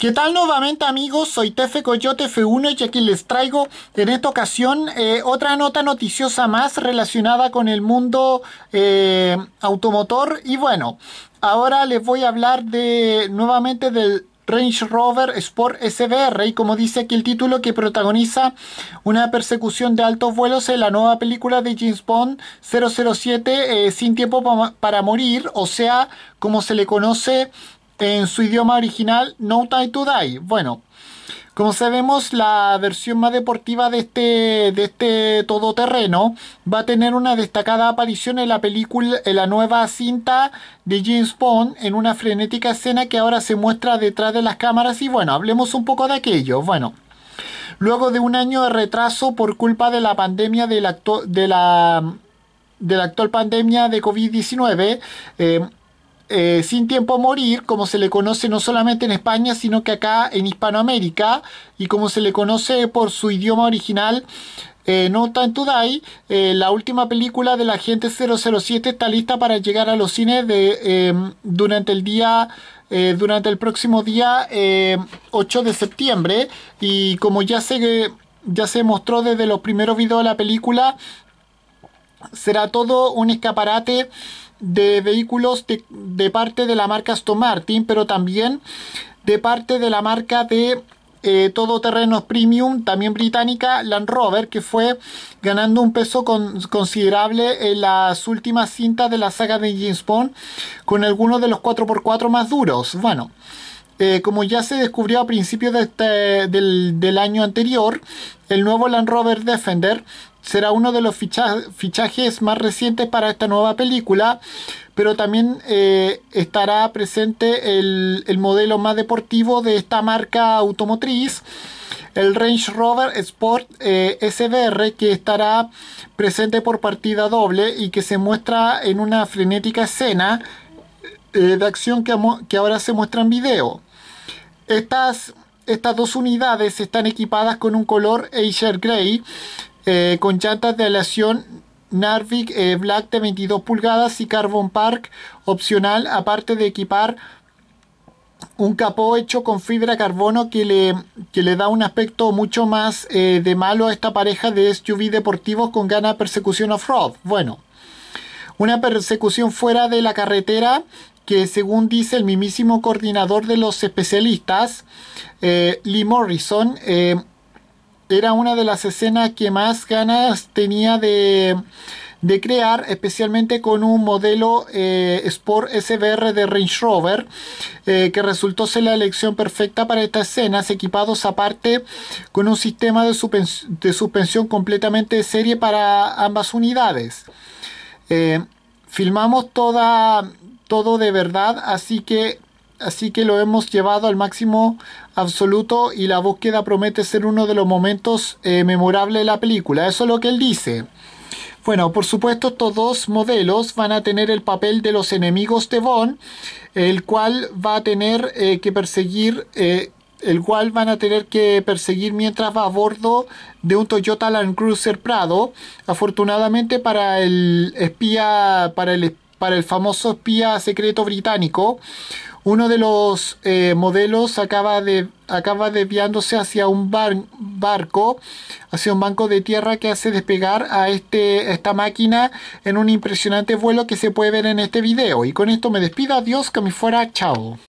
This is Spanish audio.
¿Qué tal nuevamente amigos? Soy Tefe Coyote F1 y aquí les traigo en esta ocasión eh, otra nota noticiosa más relacionada con el mundo eh, automotor. Y bueno, ahora les voy a hablar de nuevamente del Range Rover Sport SBR y como dice aquí el título que protagoniza una persecución de altos vuelos en la nueva película de James Bond 007 eh, Sin Tiempo para Morir, o sea, como se le conoce en su idioma original No Time to Die. Bueno, como sabemos, la versión más deportiva de este, de este todoterreno va a tener una destacada aparición en la película, en la nueva cinta de James Bond, en una frenética escena que ahora se muestra detrás de las cámaras. Y bueno, hablemos un poco de aquello. Bueno, luego de un año de retraso por culpa de la pandemia de la, de la actual pandemia de COVID-19, eh, eh, Sin Tiempo a Morir, como se le conoce no solamente en España, sino que acá en Hispanoamérica, y como se le conoce por su idioma original, eh, No Time to eh, la última película de la Agente 007 está lista para llegar a los cines de, durante el día durante el próximo día 8 de septiembre y como ya se, ya se mostró desde los primeros videos de la película será todo un escaparate de vehículos de, parte de la marca Aston Martin, pero también de parte de la marca de eh, todoterrenos premium, también británica, Land Rover, que fue ganando un peso considerable en las últimas cintas de la saga de James Bond, con algunos de los 4x4 más duros. Bueno, eh, como ya se descubrió a principios este, del, año anterior, el nuevo Land Rover Defender será uno de los fichajes más recientes para esta nueva película, pero también eh, estará presente el, modelo más deportivo de esta marca automotriz, el Range Rover Sport eh, SBR, que estará presente por partida doble y que se muestra en una frenética escena eh, de acción que, ahora se muestra en video. Estas, estas dos unidades están equipadas con un color Acer Grey eh, con llantas de aleación Narvik eh, Black de 22 pulgadas y Carbon Park opcional, aparte de equipar un capó hecho con fibra carbono que le, le da un aspecto mucho más eh, de malo a esta pareja de SUV deportivos con ganas de persecución off-road. Bueno, una persecución fuera de la carretera que según dice el mismísimo coordinador de los especialistas, Lee Morrison, era una de las escenas que más ganas tenía de, crear, especialmente con un modelo eh, Sport SBR de Range Rover, eh, que resultó ser la elección perfecta para estas escenas, equipados aparte con un sistema de, suspensión completamente de serie para ambas unidades. Eh, filmamos toda, todo de verdad, así que así que lo hemos llevado al máximo absoluto y la búsqueda promete ser uno de los momentos eh, memorables de la película. Eso es lo que él dice. Bueno, por supuesto estos dos modelos van a tener el papel de los enemigos de Bond, el cual va a tener eh, que perseguir, eh, el cual van a tener que perseguir mientras va a bordo de un Toyota Land Cruiser Prado. Afortunadamente para el espía, para el, para el famoso espía secreto británico, uno de los eh, modelos acaba, de, acaba desviándose hacia un barco, hacia un banco de tierra que hace despegar a este, esta máquina en un impresionante vuelo que se puede ver en este video. Y con esto me despido, adiós, que me fuera, chao.